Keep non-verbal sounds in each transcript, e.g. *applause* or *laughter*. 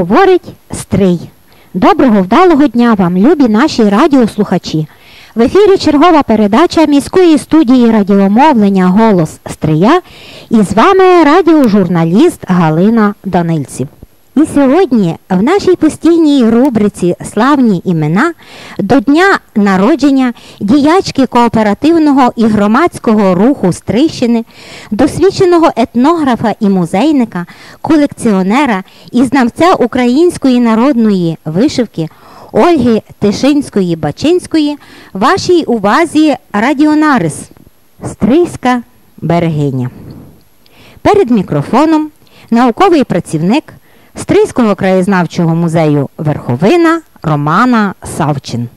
Говорить Стрий. Доброго вдалого дня вам, любі наші радіослухачі. В ефірі чергова передача міської студії радіомовлення Голос Стрия і з вами радіожурналіст Галина Данильців. І сьогодні в нашій постійній рубриці Славні імена до дня народження діячки кооперативного і громадського руху Стрищини, досвідченого етнографа і музейника, колекціонера і знавця української народної вишивки Ольги Тишинської Бачинської вашій увазі радіонарис Стрийська берегиня. Перед мікрофоном науковий працівник. Стрийського краєзнавчого музею Верховина Романа Савчин.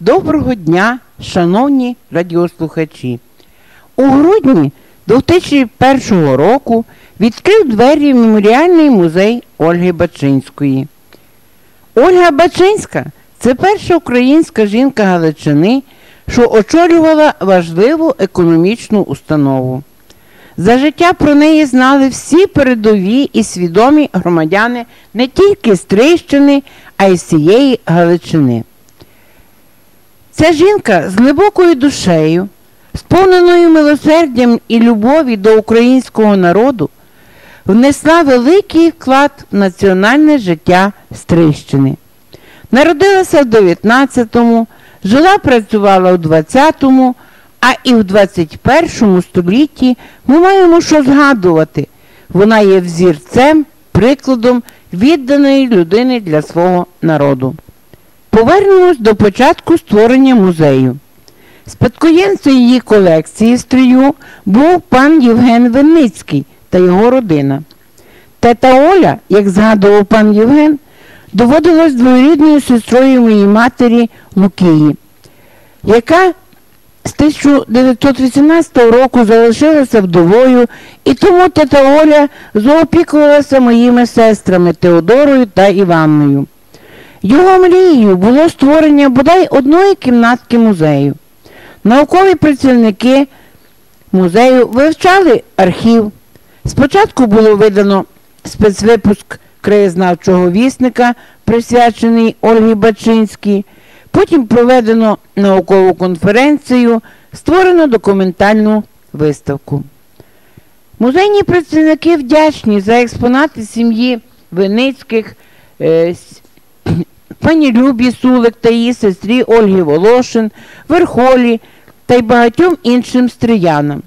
Доброго дня, шановні радіослухачі. У грудні 2001 року відкрив двері меморіальний музей Ольги Бачинської. Ольга Бачинська це перша українська жінка Галичини, що очолювала важливу економічну установу. За життя про неї знали всі передові і свідомі громадяни не тільки Стрийщини, а й всієї Галичини. Ця жінка з глибокою душею, сповненою милосердям і любові до українського народу, внесла великий вклад в національне життя Стрийщини. Народилася в 19-му, жила працювала у 20-му, а і в 21 столітті ми маємо що згадувати. Вона є взірцем, прикладом відданої людини для свого народу. Повернемось до початку створення музею. Спадкоємцем її колекції стрію був пан Євген Винницький та його родина. Тета Оля, як згадував пан Євген, доводилась двоюрідною сестрою моїй матері Лукії, яка з 1918 року залишилася вдовою, і тому тета Оля заопікувалася моїми сестрами Теодорою та Іванною. Його мрією було створення бодай одної кімнатки музею. Наукові працівники музею вивчали архів. Спочатку було видано спецвипуск краєзнавчого вісника, присвячений Ольгі Бачинській. Потім проведено наукову конференцію, створено документальну виставку. Музейні працівники вдячні за експонати сім'ї Виницьких, е, *clears throat* пані Любі Сулик та її сестрі Ольги Волошин, Верхолі та й багатьом іншим стріянам.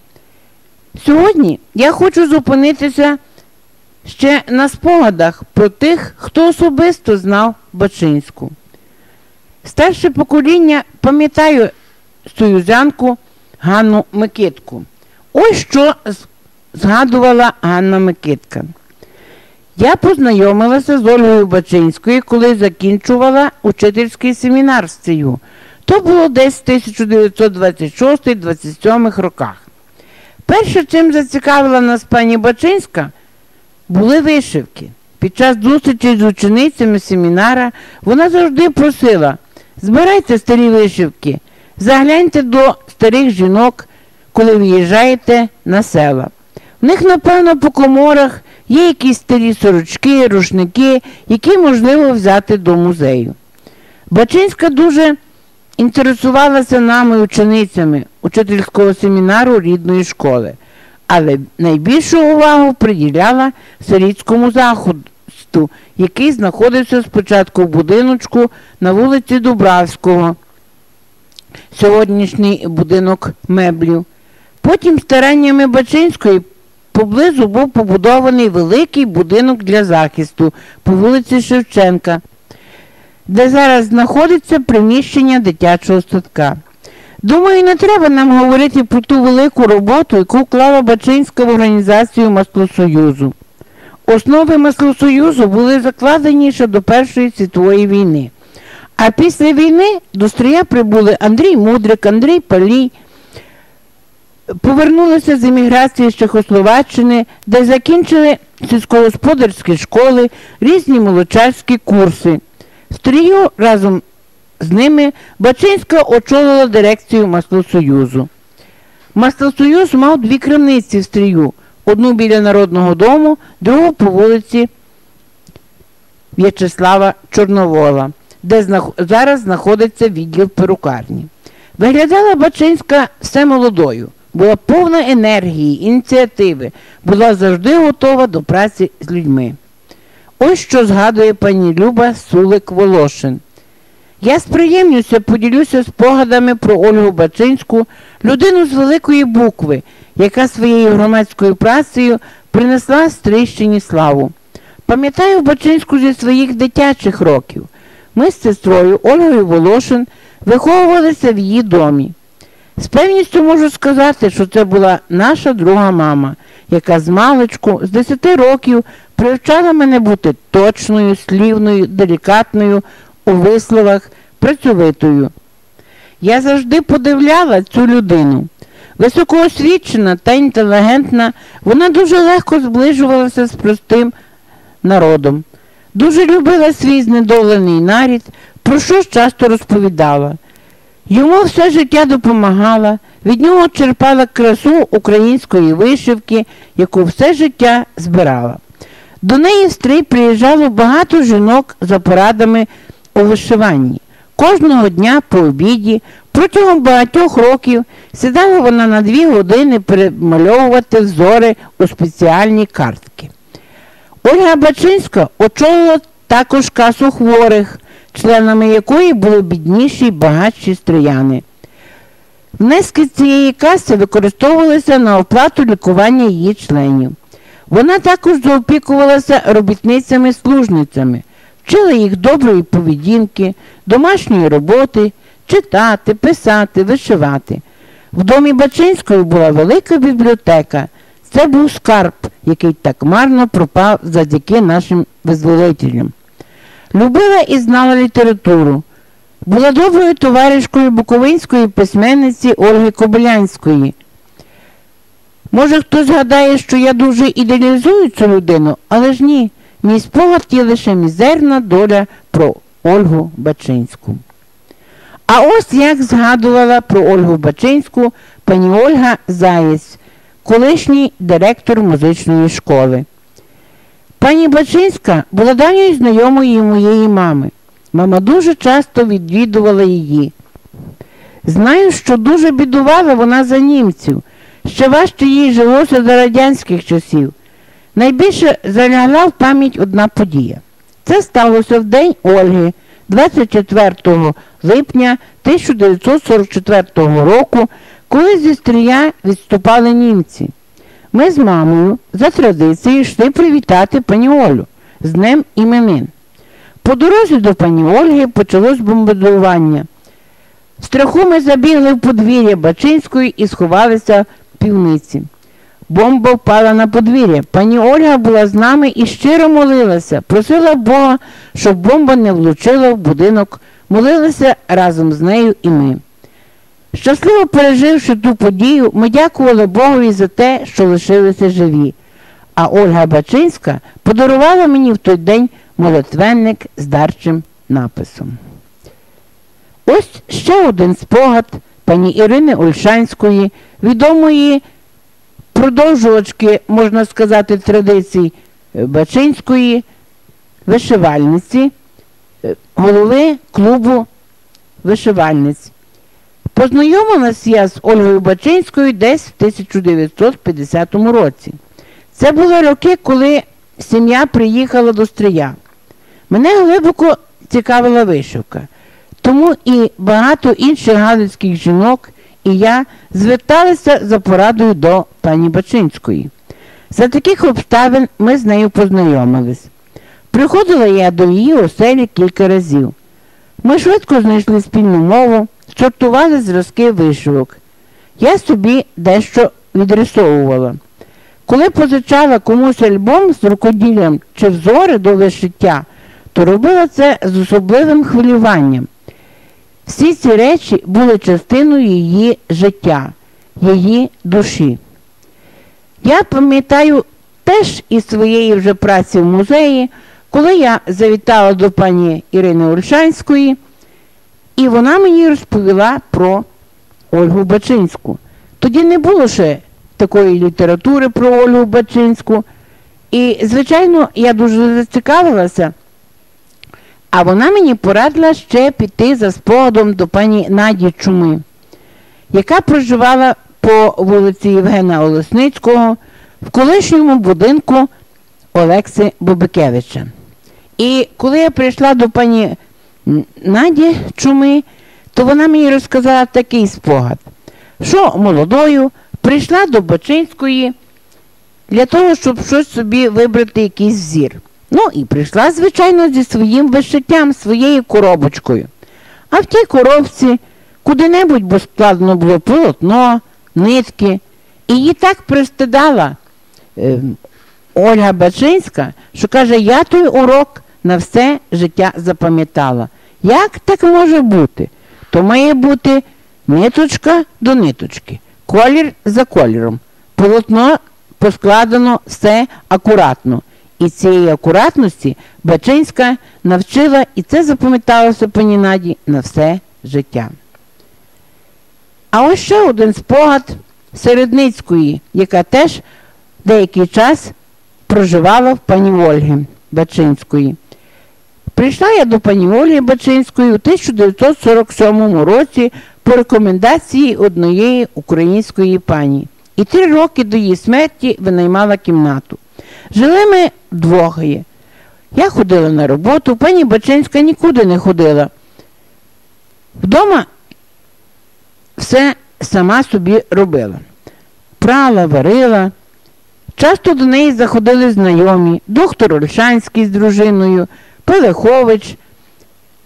Сьогодні я хочу зупинитися ще на спогадах про тих, хто особисто знав Бачинську. Старше покоління пам'ятаю союзянку Ганну Микитку. Ось що згадувала Ганна Микитка. Я познайомилася з Ольгою Бачинською, коли закінчувала учительський семінар з ЦИЮ. То було десь в 1926-27 роках. Перше, чим зацікавила нас пані Бачинська, були вишивки. Під час зустрічі з ученицями семінара вона завжди просила збирайте старі вишивки, загляньте до старих жінок, коли виїжджаєте на села. В них, напевно, по коморах є якісь старі сорочки, рушники, які можливо взяти до музею. Бачинська дуже інтересувалася нами ученицями учительського семінару рідної школи, але найбільшу увагу приділяла сирітському заходу який знаходився спочатку в будиночку на вулиці Дубравського, сьогоднішній будинок меблів. Потім стараннями Бачинської поблизу був побудований великий будинок для захисту по вулиці Шевченка, де зараз знаходиться приміщення дитячого садка. Думаю, не треба нам говорити про ту велику роботу, яку вклала Бачинська в організацію Маслосоюзу. Основи Маслосоюзу були закладені ще до Першої світової війни. А після війни до Стрия прибули Андрій Мудрик, Андрій Палій, повернулися з еміграції з Чехословаччини, де закінчили сільськогосподарські школи, різні молочарські курси. Стрію разом з ними Бачинська очолила дирекцію Маслосоюзу. Маслосоюз мав дві крамниці в стрію, одну біля Народного дому, другу по вулиці В'ячеслава Чорновола, де знах- зараз знаходиться відділ перукарні. Виглядала Бачинська все молодою, була повна енергії, ініціативи, була завжди готова до праці з людьми. Ось що згадує пані Люба Сулик Волошин. Я з приємністю поділюся спогадами про Ольгу Бачинську, людину з великої букви, яка своєю громадською працею принесла Стрийщині славу. Пам'ятаю Бачинську зі своїх дитячих років. Ми з сестрою Ольгою Волошин виховувалися в її домі. З певністю можу сказати, що це була наша друга мама, яка з маличку, з 10 років привчала мене бути точною, слівною, делікатною у висловах, працьовитою. Я завжди подивляла цю людину. Високоосвічена та інтелігентна, вона дуже легко зближувалася з простим народом. Дуже любила свій знедолений нарід, про що часто розповідала. Йому все життя допомагала, від нього черпала красу української вишивки, яку все життя збирала. До неї в стрій приїжджало багато жінок за порадами у вишиванні. Кожного дня по обіді, протягом багатьох років, сідала вона на дві години перемальовувати взори у спеціальні картки. Ольга Бачинська очолила також касу хворих, членами якої були бідніші й багатші стріяни. Внески цієї каси використовувалися на оплату лікування її членів. Вона також заопікувалася робітницями-служницями, вчила їх доброї поведінки, домашньої роботи, читати, писати, вишивати. В домі Бачинської була велика бібліотека. Це був скарб, який так марно пропав завдяки нашим визволителям. Любила і знала літературу. Була доброю товаришкою буковинської письменниці Ольги Кобилянської. Може, хтось гадає, що я дуже ідеалізую цю людину, але ж ні, мій спогад є лише мізерна доля про Ольгу Бачинську. А ось як згадувала про Ольгу Бачинську пані Ольга Заєць, колишній директор музичної школи. Пані Бачинська була давньою знайомою моєї мами. Мама дуже часто відвідувала її. Знаю, що дуже бідувала вона за німців, ще важче їй жилося за радянських часів. Найбільше залягла в пам'ять одна подія. Це сталося в день Ольги, 24 липня 1944 року, коли зі стрія відступали німці. Ми з мамою за традицією йшли привітати пані Олю з Днем іменин. По дорозі до пані Ольги почалось бомбардування. Страху ми забігли в подвір'я Бачинської і сховалися в півниці. Бомба впала на подвір'я. Пані Ольга була з нами і щиро молилася, просила Бога, щоб бомба не влучила в будинок, молилися разом з нею і ми. Щасливо переживши ту подію, ми дякували Богові за те, що лишилися живі. А Ольга Бачинська подарувала мені в той день молитвенник з дарчим написом. Ось ще один спогад пані Ірини Ольшанської, відомої продовжувачки, можна сказати, традицій Бачинської, вишивальниці, е, голови клубу вишивальниць. Познайомилась я з Ольгою Бачинською десь в 1950 році. Це були роки, коли сім'я приїхала до Стрия. Мене глибоко цікавила вишивка. Тому і багато інших галицьких жінок і я зверталися за порадою до пані Бачинської. За таких обставин ми з нею познайомились. Приходила я до її оселі кілька разів. Ми швидко знайшли спільну мову, сортували зразки вишивок. Я собі дещо відрисовувала. Коли позичала комусь альбом з рукоділлям чи взори до вишиття, то робила це з особливим хвилюванням. Всі ці речі були частиною її життя. її душі. Я пам'ятаю теж із своєї вже праці в музеї, коли я завітала до пані Ірини Ольшанської, і вона мені розповіла про Ольгу Бачинську. Тоді не було ще такої літератури про Ольгу Бачинську. І, звичайно, я дуже зацікавилася, а вона мені порадила ще піти за спогадом до пані Наді Чуми, яка проживала по вулиці Євгена Олесницького в колишньому будинку Олекси Бобикевича. І коли я прийшла до пані Наді Чуми, то вона мені розказала такий спогад, що молодою прийшла до Бачинської для того, щоб щось собі вибрати якийсь зір. Ну і прийшла, звичайно, зі своїм вишиттям, своєю коробочкою. А в тій коробці куди-небудь бо складно було полотно, нитки. І її так пристидала е, Ольга Бачинська, що каже, я той урок на все життя запам'ятала. Як так може бути? То має бути ниточка до ниточки, колір за кольором, полотно поскладено все акуратно. І цієї акуратності Бачинська навчила, і це запам'яталося пані Наді на все життя. А ось ще один спогад Середницької, яка теж деякий час проживала в пані Ольги Бачинської. Прийшла я до пані Ольги Бачинської у 1947 році по рекомендації однієї української пані. І три роки до її смерті винаймала кімнату. Жили ми вдвоє. Я ходила на роботу, пані Бачинська нікуди не ходила. Вдома все сама собі робила. Прала, варила. Часто до неї заходили знайомі, доктор Ольшанський з дружиною, Пелехович,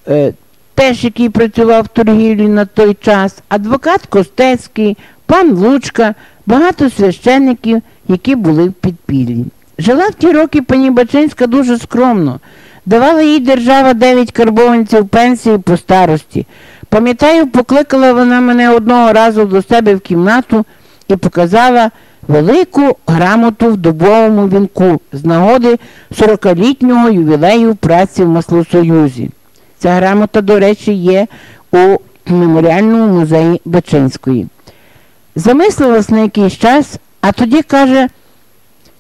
е, теж який працював в торгівлі на той час, адвокат Костецький, пан Лучка, багато священників, які були в підпіллі. Жила в ті роки пані Бачинська дуже скромно. Давала їй держава 9 карбованців пенсії по старості. Пам'ятаю, покликала вона мене одного разу до себе в кімнату і показала велику грамоту в дубовому вінку з нагоди 40-літнього ювілею праці в Маслосоюзі. Ця грамота, до речі, є у меморіальному музеї Бачинської. Замислилась на якийсь час, а тоді каже,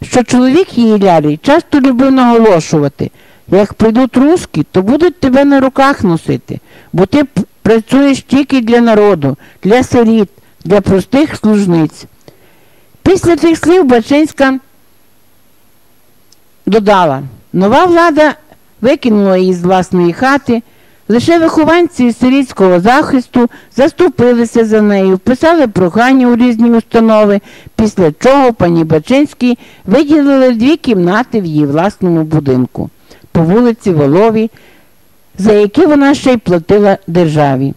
що чоловік її Лярій часто любив наголошувати, як прийдуть руски, то будуть тебе на руках носити, бо ти працюєш тільки для народу, для сиріт, для простих служниць. Після цих слів Бачинська додала, нова влада викинула її з власної хати. Лише вихованці сирійського захисту заступилися за нею, писали прохання у різні установи, після чого пані Бачинській виділили дві кімнати в її власному будинку по вулиці Волові, за які вона ще й платила державі.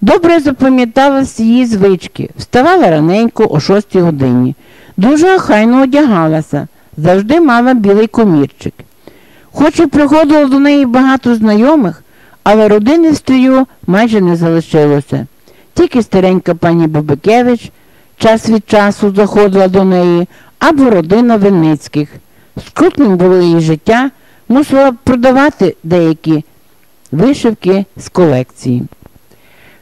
Добре запам'яталась її звички, вставала раненько о 6 годині, дуже охайно одягалася, завжди мала білий комірчик. Хоч і приходило до неї багато знайомих, але родини стрію майже не залишилося. Тільки старенька пані Бабикевич час від часу заходила до неї, або родина Винницьких. Скрутним було її життя, мусила продавати деякі вишивки з колекції.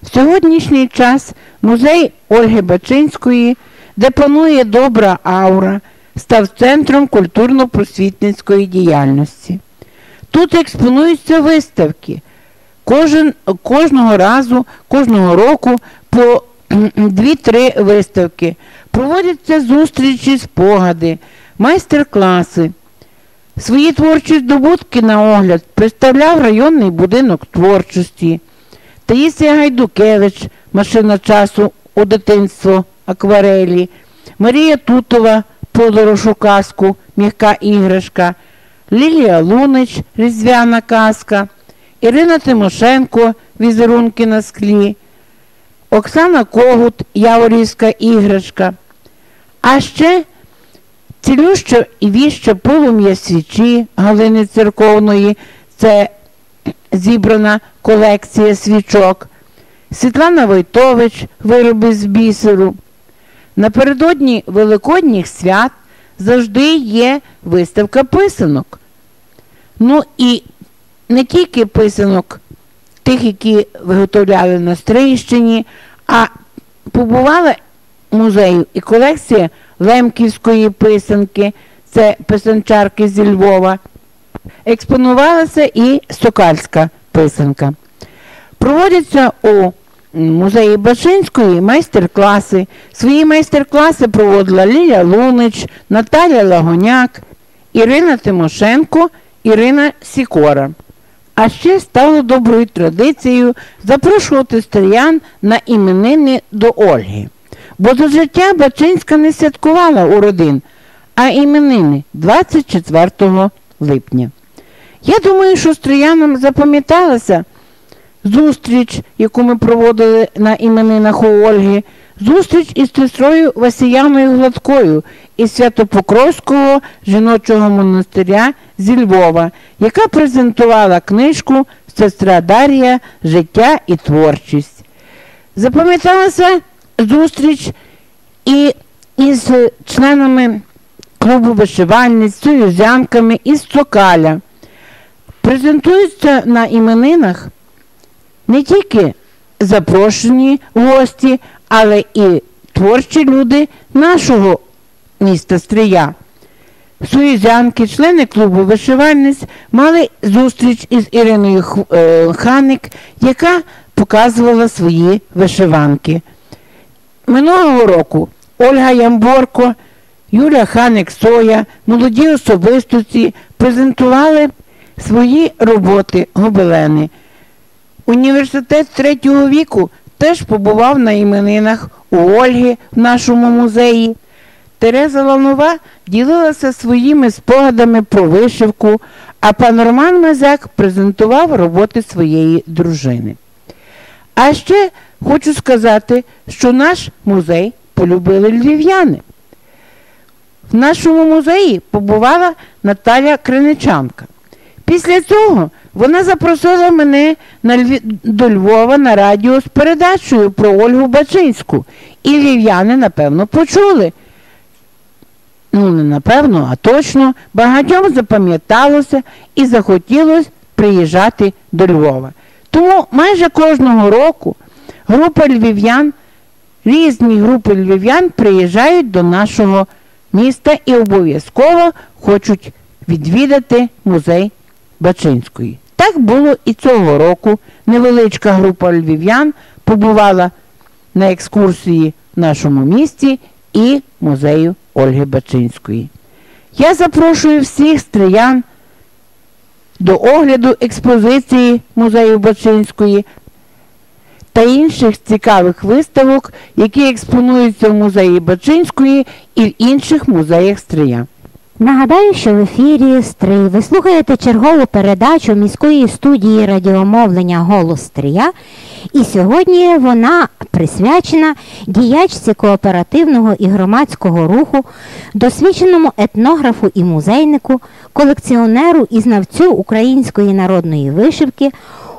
В сьогоднішній час музей Ольги Бачинської, де панує добра аура, став центром культурно-просвітницької діяльності. Тут експонуються виставки. Кожен, Кожного разу, кожного року по дві-три виставки. Проводяться зустрічі, спогади, майстер-класи. Свої творчі здобутки на огляд представляв районний будинок творчості. Таїсія Гайдукевич, машина часу у дитинство акварелі, Марія Тутова, подорож у казку, м'яка іграшка, Лілія Лунич, різдвяна казка, Ірина Тимошенко, візерунки на склі, Оксана Когут, Яворівська іграшка. А ще цілюща і віща полум'я свічі Галини Церковної, це зібрана колекція свічок, Світлана Войтович, вироби з бісеру, Напередодні Великодніх свят завжди є виставка писанок. Ну і не тільки писанок тих, які виготовляли на Стрийщині, а побувала музею і колекція Лемківської писанки, це писанчарки зі Львова. Експонувалася і Сокальська писанка. Проводяться у музеї Бачинської майстер-класи. Свої майстер-класи проводила Ліля Лунич, Наталя Лагоняк, Ірина Тимошенко, Ірина Сікора. А ще стало доброю традицією запрошувати стріян на іменини до Ольги. Бо до життя Бачинська не святкувала у родин, а іменини 24 липня. Я думаю, що стріянам запам'яталася зустріч, яку ми проводили на іменинах у Ольги, зустріч із сестрою Васіяною Гладкою із Святопокровського жіночого монастиря зі Львова, яка презентувала книжку Сестра Дар'я Життя і творчість. Запам'яталася зустріч і із членами клубу вишивальниць, союзянками із Цокаля. Презентуються на іменинах не тільки запрошені гості, але і творчі люди нашого міста Стрия. Суїзянки, члени клубу вишивальниць мали зустріч із Іриною Ханик, яка показувала свої вишиванки. Минулого року Ольга Ямборко, Юля Ханик Соя, молоді особистості презентували свої роботи гобелени. Університет третього віку теж побував на іменинах у Ольги в нашому музеї. Тереза Ланова ділилася своїми спогадами про вишивку, а пан Роман Мазяк презентував роботи своєї дружини. А ще хочу сказати, що наш музей полюбили львів'яни. В нашому музеї побувала Наталя Криничанка. Після цього вона запросила мене на Львів... до Львова на радіо з передачею про Ольгу Бачинську. І львів'яни, напевно, почули. Ну, не напевно, а точно, багатьом запам'яталося і захотілося приїжджати до Львова. Тому майже кожного року група львів'ян, різні групи львів'ян приїжджають до нашого міста і обов'язково хочуть відвідати музей Бачинської. Так було і цього року. Невеличка група львів'ян побувала на екскурсії в нашому місті і музею Ольги Бачинської. Я запрошую всіх стріян до огляду експозиції музею Бачинської та інших цікавих виставок, які експонуються в музеї Бачинської і в інших музеях Стрия. Нагадаю, що в ефірі Стрий ви слухаєте чергову передачу міської студії радіомовлення Голос Стрия. І сьогодні вона присвячена діячці кооперативного і громадського руху, досвідченому етнографу і музейнику, колекціонеру і знавцю української народної вишивки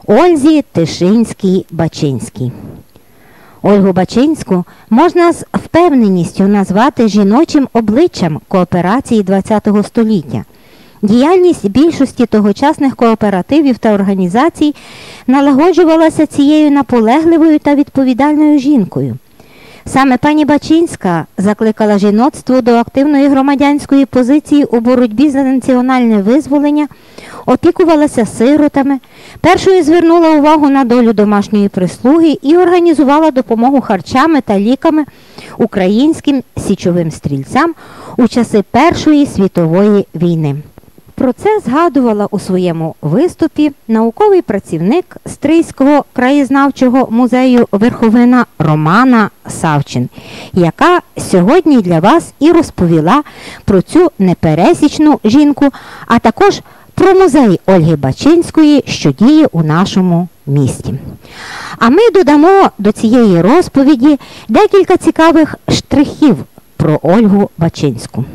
Ользі Тишинській Бачинській. Ольгу Бачинську можна з впевненістю назвати жіночим обличчям кооперації ХХ століття. Діяльність більшості тогочасних кооперативів та організацій налагоджувалася цією наполегливою та відповідальною жінкою. Саме пані Бачинська закликала жіноцтво до активної громадянської позиції у боротьбі за національне визволення, опікувалася сиротами, першою звернула увагу на долю домашньої прислуги і організувала допомогу харчами та ліками українським січовим стрільцям у часи Першої світової війни. Про це згадувала у своєму виступі науковий працівник Стрийського краєзнавчого музею верховина Романа Савчин, яка сьогодні для вас і розповіла про цю непересічну жінку, а також про музей Ольги Бачинської, що діє у нашому місті. А ми додамо до цієї розповіді декілька цікавих штрихів про Ольгу Бачинську.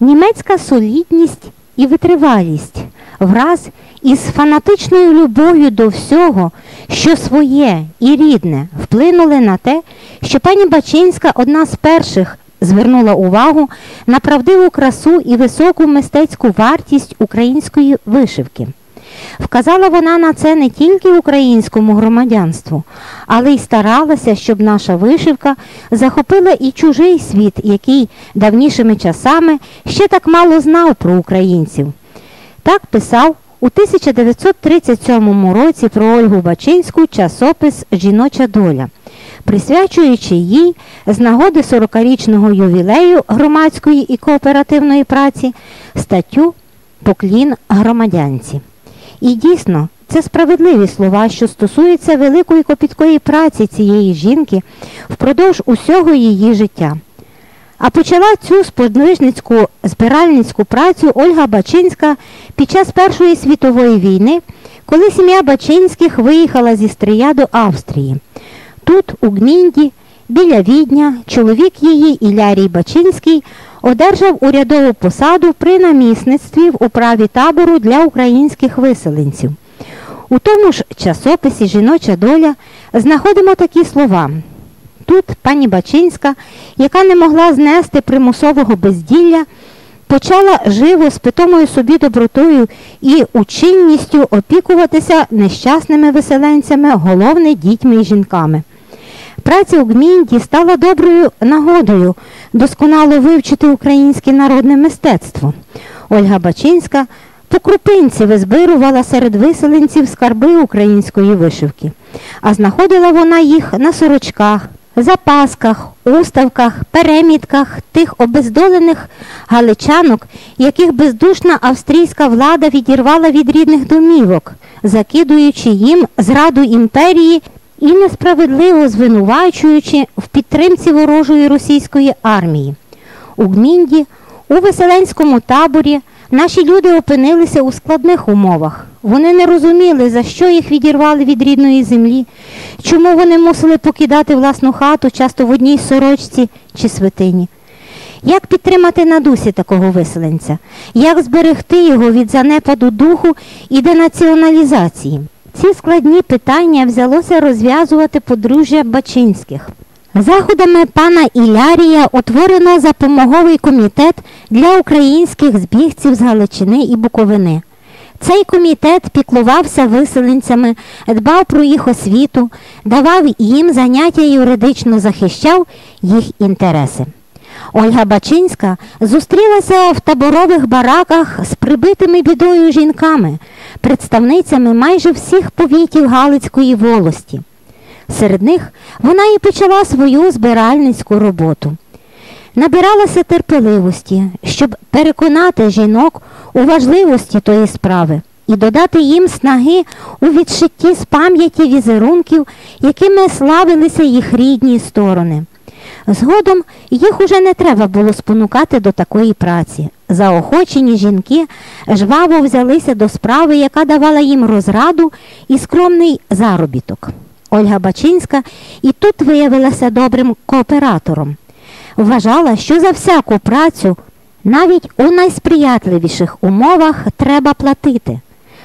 Німецька солідність і витривалість враз із фанатичною любов'ю до всього, що своє і рідне, вплинули на те, що пані Бачинська одна з перших звернула увагу на правдиву красу і високу мистецьку вартість української вишивки. Вказала вона на це не тільки українському громадянству, але й старалася, щоб наша вишивка захопила і чужий світ, який давнішими часами ще так мало знав про українців. Так писав у 1937 році про Ольгу Бачинську часопис Жіноча доля, присвячуючи їй з нагоди 40-річного ювілею громадської і кооперативної праці статтю Поклін громадянці. І дійсно, це справедливі слова, що стосуються великої копіткої праці цієї жінки впродовж усього її життя. А почала цю сподвижницьку збиральницьку працю Ольга Бачинська під час Першої світової війни, коли сім'я Бачинських виїхала зі Стрия до Австрії. Тут, у Гмінді, біля Відня, чоловік її Ілярій Бачинський одержав урядову посаду при намісництві в управі табору для українських виселенців. У тому ж часописі Жіноча доля знаходимо такі слова. Тут пані Бачинська, яка не могла знести примусового безділля, почала живо з питомою собі добротою і учинністю опікуватися нещасними виселенцями, головне дітьми і жінками. Праця у Гмінді стала доброю нагодою досконало вивчити українське народне мистецтво. Ольга Бачинська по крупинці визбирувала серед виселенців скарби української вишивки, а знаходила вона їх на сорочках, запасках, уставках, перемітках тих обездолених галичанок, яких бездушна австрійська влада відірвала від рідних домівок, закидуючи їм зраду імперії і несправедливо звинувачуючи в підтримці ворожої російської армії. У Гмінді, у веселенському таборі наші люди опинилися у складних умовах. Вони не розуміли, за що їх відірвали від рідної землі, чому вони мусили покидати власну хату, часто в одній сорочці чи святині. Як підтримати на дусі такого виселенця? Як зберегти його від занепаду духу і денаціоналізації? Ці складні питання взялося розв'язувати подружжя Бачинських. Заходами пана Ілярія утворено запомоговий комітет для українських збігців з Галичини і Буковини. Цей комітет піклувався виселенцями, дбав про їх освіту, давав їм заняття юридично захищав їх інтереси. Ольга Бачинська зустрілася в таборових бараках з прибитими бідою жінками, представницями майже всіх повітів Галицької волості. Серед них вона і почала свою збиральницьку роботу. Набиралася терпеливості, щоб переконати жінок у важливості тої справи і додати їм снаги у відшитті з пам'яті візерунків, якими славилися їх рідні сторони. Згодом їх уже не треба було спонукати до такої праці. Заохочені жінки жваво взялися до справи, яка давала їм розраду і скромний заробіток. Ольга Бачинська і тут виявилася добрим кооператором. Вважала, що за всяку працю навіть у найсприятливіших умовах треба платити.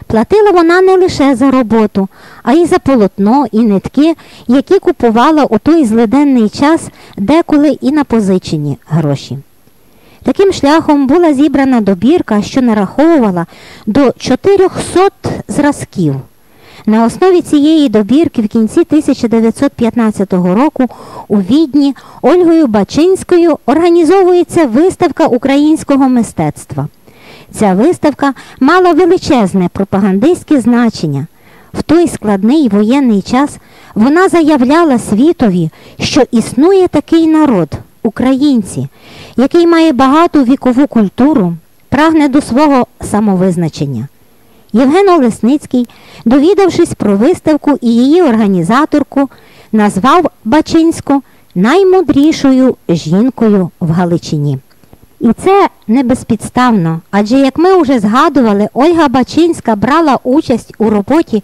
Платила вона не лише за роботу, а й за полотно і нитки, які купувала у той злиденний час деколи і на позичені гроші. Таким шляхом була зібрана добірка, що нараховувала до 400 зразків. На основі цієї добірки в кінці 1915 року у Відні Ольгою Бачинською організовується виставка українського мистецтва. Ця виставка мала величезне пропагандистське значення. В той складний воєнний час вона заявляла світові, що існує такий народ, українці, який має багату вікову культуру, прагне до свого самовизначення. Євген Олесницький, довідавшись про виставку і її організаторку, назвав Бачинську наймудрішою жінкою в Галичині. І це не безпідставно, адже, як ми вже згадували, Ольга Бачинська брала участь у роботі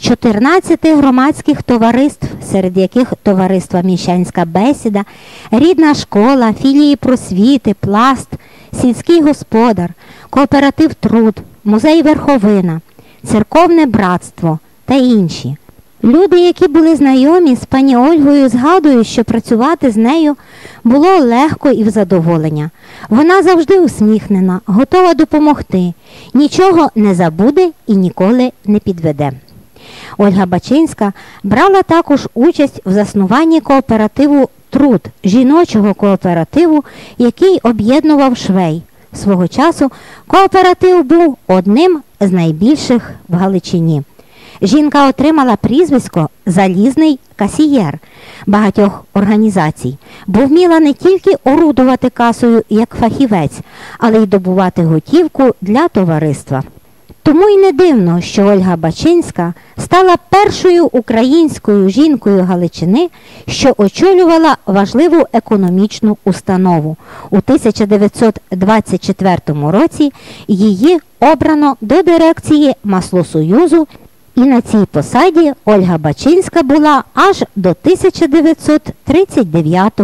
14 громадських товариств, серед яких товариства Міщанська бесіда, рідна школа, філії просвіти, пласт, сільський господар, кооператив труд, музей Верховина, церковне братство та інші. Люди, які були знайомі з пані Ольгою, згадують, що працювати з нею було легко і в задоволення. Вона завжди усміхнена, готова допомогти, нічого не забуде і ніколи не підведе. Ольга Бачинська брала також участь в заснуванні кооперативу Труд жіночого кооперативу, який об'єднував швей. Свого часу кооператив був одним з найбільших в Галичині. Жінка отримала прізвисько Залізний касієр багатьох організацій, бо вміла не тільки орудувати касою як фахівець, але й добувати готівку для товариства. Тому й не дивно, що Ольга Бачинська стала першою українською жінкою Галичини, що очолювала важливу економічну установу. У 1924 році її обрано до дирекції Маслосоюзу, і на цій посаді Ольга Бачинська була аж до 1939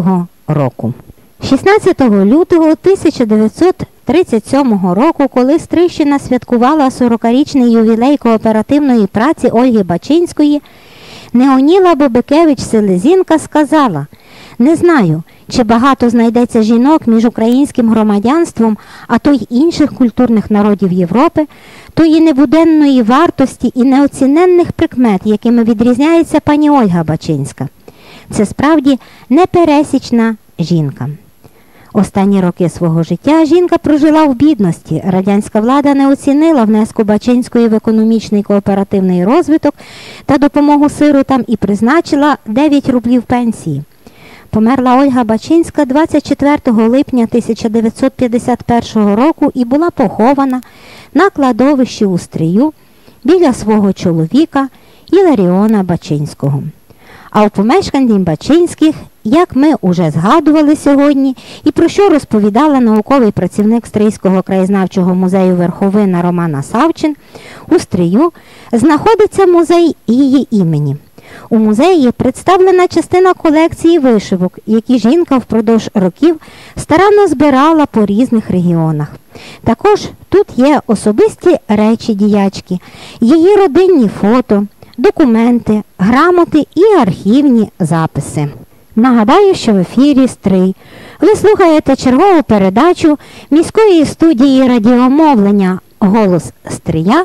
року. 16 лютого 1937 року, коли Стрищина святкувала 40-річний ювілей кооперативної праці Ольги Бачинської, Неоніла Бобикевич Селезінка сказала: Не знаю, чи багато знайдеться жінок між українським громадянством, а то й інших культурних народів Європи, тої небуденної вартості і неоціненних прикмет, якими відрізняється пані Ольга Бачинська. Це справді непересічна жінка. Останні роки свого життя жінка прожила в бідності. Радянська влада не оцінила внеску Бачинської в економічний кооперативний розвиток та допомогу сиротам і призначила 9 рублів пенсії. Померла Ольга Бачинська 24 липня 1951 року і була похована на кладовищі у Стрию біля свого чоловіка Іларіона Бачинського. А в помешканні Бачинських, як ми уже згадували сьогодні, і про що розповідала науковий працівник Стрийського краєзнавчого музею Верховина Романа Савчин, у Стрию знаходиться музей її імені. У музеї представлена частина колекції вишивок, які жінка впродовж років старанно збирала по різних регіонах. Також тут є особисті речі діячки, її родинні фото, документи, грамоти і архівні записи. Нагадаю, що в ефірі Стрий. Ви слухаєте чергову передачу міської студії радіомовлення Голос Стрия.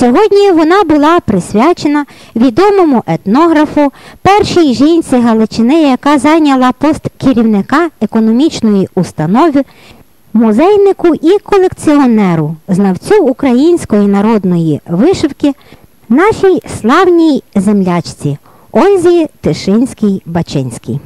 Сьогодні вона була присвячена відомому етнографу, першій жінці Галичини, яка зайняла пост керівника економічної установи, музейнику і колекціонеру, знавцю української народної вишивки, нашій славній землячці Ользі Тишинській Бачинській.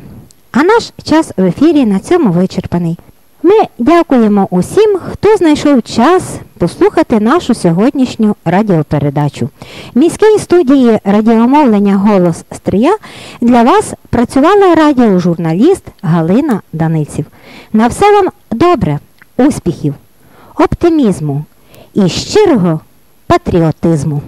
А наш час в ефірі на цьому вичерпаний. Ми дякуємо усім, хто знайшов час послухати нашу сьогоднішню радіопередачу. В міській студії радіомовлення Голос Стрия для вас працювала радіожурналіст Галина Даниців. На все вам добре, успіхів, оптимізму і щирого патріотизму.